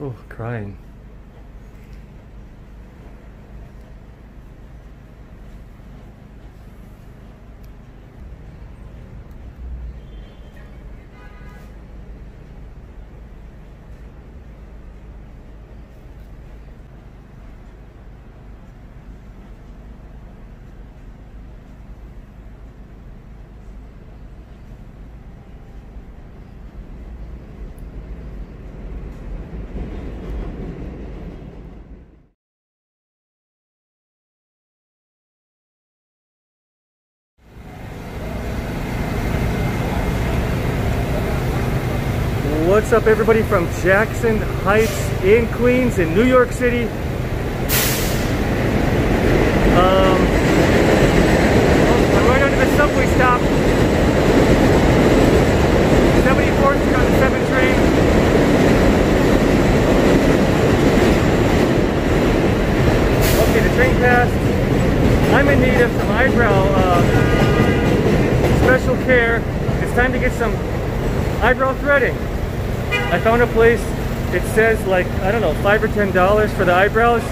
Oh, crying. What's up everybody from Jackson Heights in Queens in New York City. Um, I'm right under the subway stop. 74th Street on the 7th train. Okay, the train passed. I'm in need of some eyebrow uh, special care. It's time to get some eyebrow threading. I found a place, it says like, I don't know, five or ten dollars for the eyebrows.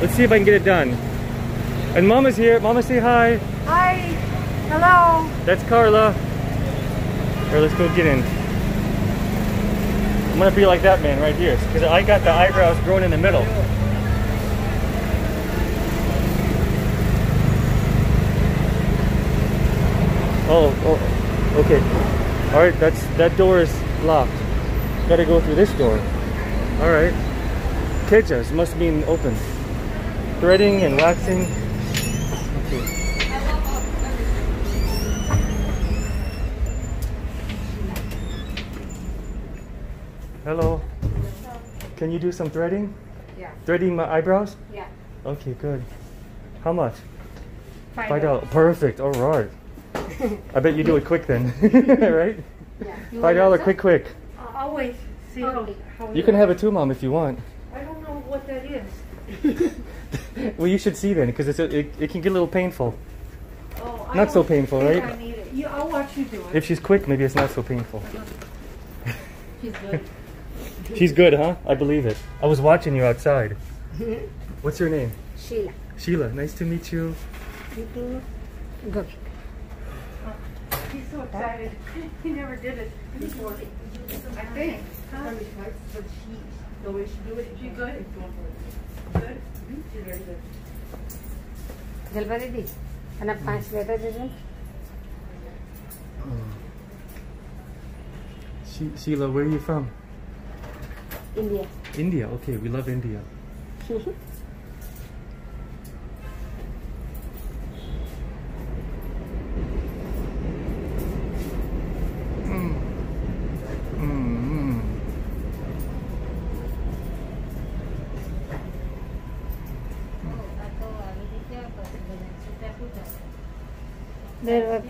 Let's see if I can get it done. And Mama's here. Mama, say hi. Hi. Hello. That's Carla. Or let's go get in. I'm gonna be like that man right here. Because I got the eyebrows growing in the middle. Oh, oh, okay. All right, that's that door is locked. Gotta go through this door. All right. Kejas must mean open. Threading and waxing. Okay. Hello. Can you do some threading? Yeah. Threading my eyebrows? Yeah. Okay, good. How much? Five, Five dollars. Perfect. All right. I bet you do it quick then, right? Yeah. Five dollar, quick, quick. I'll I'll wait. See how, how. You can have it too, mom, if you want. I don't know what that is. Well, you should see then, because it, it can get a little painful. Oh, I Not so painful, think right? I need it. You, I'll watch you do it. If she's quick, maybe it's not so painful. She's good. She's good, huh? I believe it. I was watching you outside. What's your name? Sheila. Sheila. Nice to meet you. You do. Good. He's so excited. he never did it before. I think. Huh? But she, the way she do it, she good. Good. She's very good. Jalpa દીદી અને પાંચ letter જજો Sheila, where are you from? India. India, okay, we love India.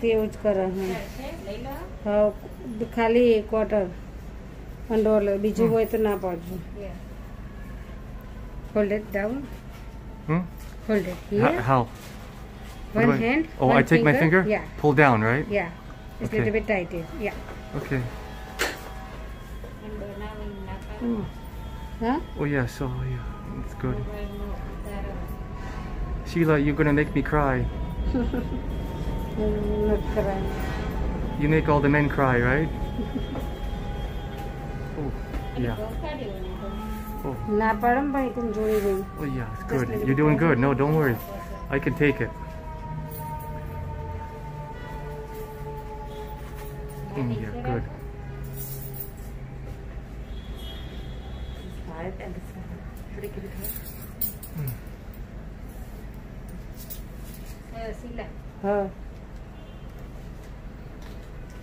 દર વખતે એવું જ કરે હા હા ખાલી ક્વાર્ટર અંડોલ બીજું હોય તો ના પાડજો hold it down Hmm? Hold it H- here how? What One do I- hand, Oh, I one take my finger, finger? yeah. Pull down, right? Yeah, it's Okay. little bit tight here. Yeah. Okay. Mm. Huh? Oh yeah, so yeah, it's good. Sheila, you're gonna make me cry. Not crying. You make all the men cry, right? oh, yeah. Oh. oh yeah, it's good. You're doing good. No, don't worry. I can take it. Oh, yeah, good. Should I give it her? Mm. Her.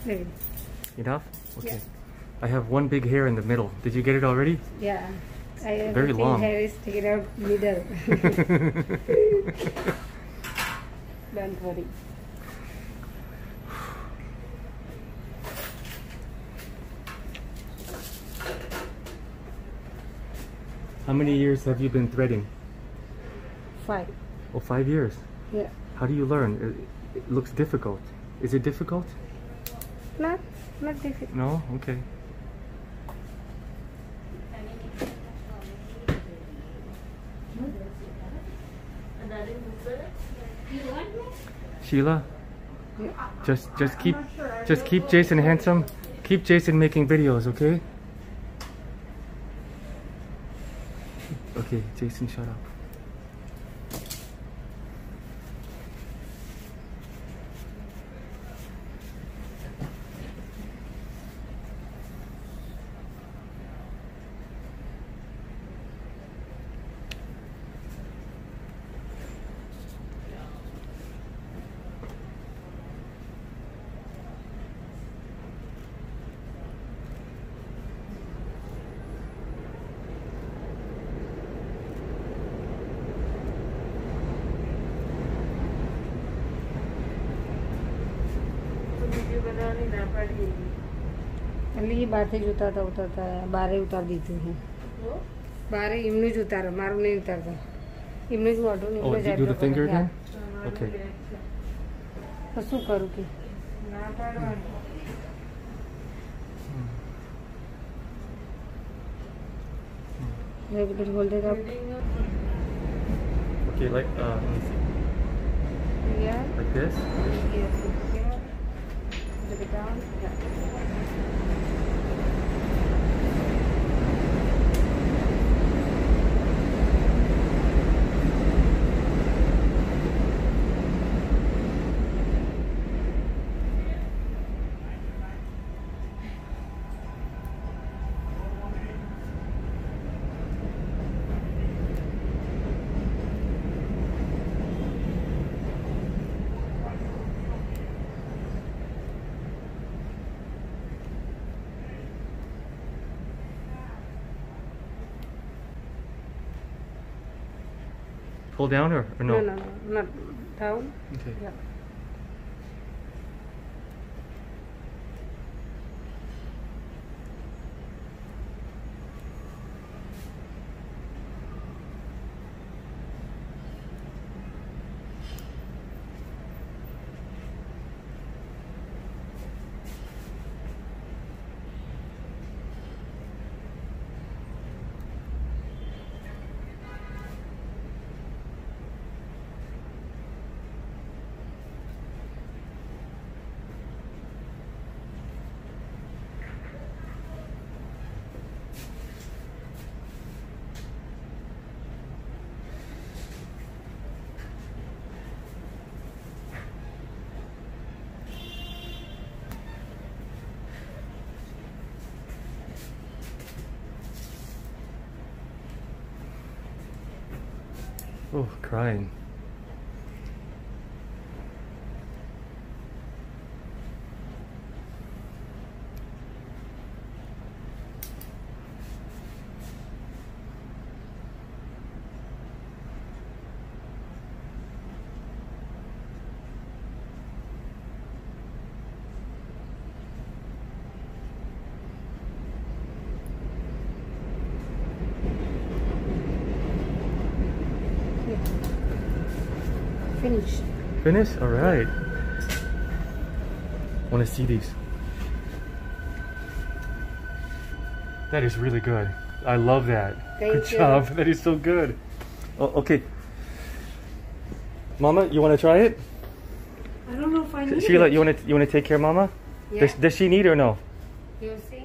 Okay. Enough? Okay. Yeah. I have one big hair in the middle. Did you get it already? Yeah. I Very everything long. hair is taken out middle. Don't worry. How many years have you been threading? Five. Oh, five years. Yeah. How do you learn? It, it looks difficult. Is it difficult? Not not difficult. No? Okay. Sheila, just just keep just keep Jason handsome. Keep Jason making videos, okay? Okay, Jason, shut up. ખાલી બહારથી જ ઉતારતા ઉતારતા બારે ઉતારી દીધું છે બારે એમનું જ ઉતારો મારું નહીં ઉતારતા એમનું જ મોઢું ને Oh, એમનું જ did you do the eyebrow finger કરે. again? હા. Okay. તો શું કરું કે Maybe it hold it up. Okay, like uh, let me see. Yeah. Like this. Yes. Here. Put it down. Yeah. Pull down or, or No, no? no, no, not down. Okay. Yeah. Oh, crying. Finish. Finish? All right. Want to see these? That is really good. I love that. Thank good you. job. That is so good. Oh, okay. Mama, you want to try it? I don't know if I need Sheila, it. you want to you want to take care, of Mama? Yeah. Does, does she need or no? You see?